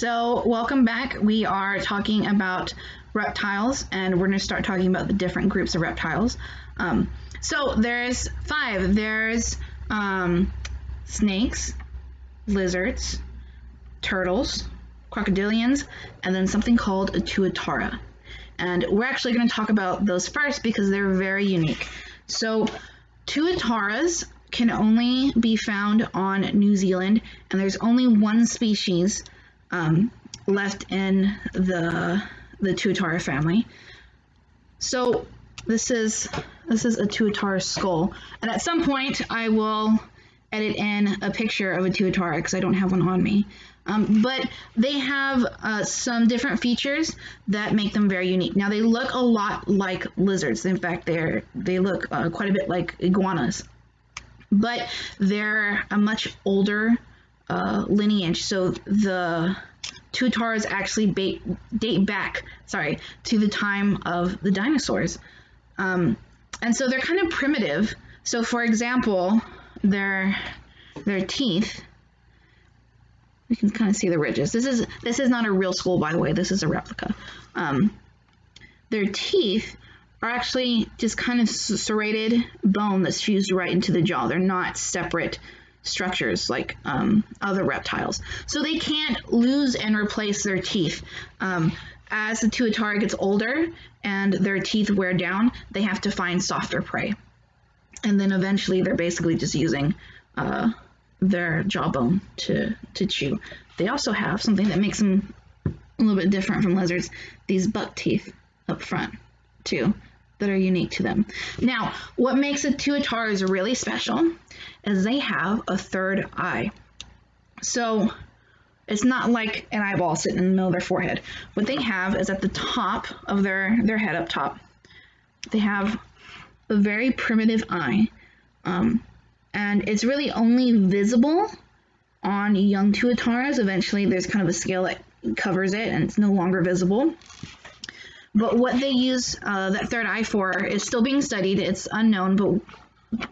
So welcome back. We are talking about reptiles and we're going to start talking about the different groups of reptiles. Um, so there's five. There's um, snakes, lizards, turtles, crocodilians, and then something called a tuatara. And we're actually going to talk about those first because they're very unique. So tuataras can only be found on New Zealand, and there's only one species um, left in the the tuatara family. So this is this is a tuatara skull, and at some point I will edit in a picture of a tuatara because I don't have one on me. Um, but they have uh, some different features that make them very unique. Now they look a lot like lizards. In fact, they're they look uh, quite a bit like iguanas, but they're a much older uh, lineage. So the tuataras actually date back, sorry, to the time of the dinosaurs. Um, and so they're kind of primitive. So for example, their their teeth, you can kind of see the ridges. This is this is not a real skull, by the way. This is a replica. Um, their teeth are actually just kind of serrated bone that's fused right into the jaw. They're not separate structures like um, other reptiles. So they can't lose and replace their teeth. Um, as the tuatara gets older and their teeth wear down, they have to find softer prey. And then eventually they're basically just using uh, their jawbone to, to chew. They also have something that makes them a little bit different from lizards, these buck teeth up front too that are unique to them. Now, what makes the tuataras really special is they have a third eye. So it's not like an eyeball sitting in the middle of their forehead. What they have is at the top of their, their head up top, they have a very primitive eye. Um, and it's really only visible on young tuataras. Eventually, there's kind of a scale that covers it and it's no longer visible. But what they use uh, that third eye for is still being studied. It's unknown, but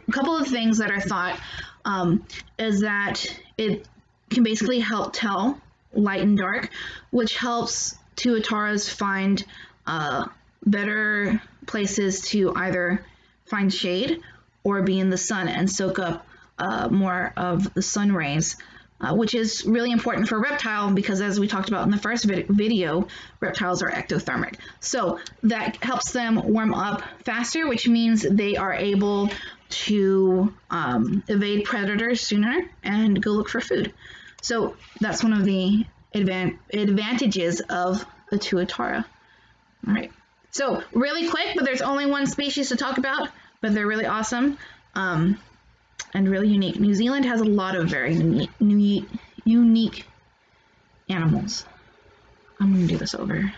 a couple of things that are thought um, is that it can basically help tell light and dark, which helps tuataras find uh, better places to either find shade or be in the sun and soak up uh, more of the sun rays uh, which is really important for reptile because as we talked about in the first vid video, reptiles are ectothermic. So that helps them warm up faster, which means they are able to um, evade predators sooner and go look for food. So that's one of the advan advantages of the tuatara. All right. So really quick, but there's only one species to talk about, but they're really awesome. Um, and really unique. New Zealand has a lot of very unique, unique animals. I'm going to do this over.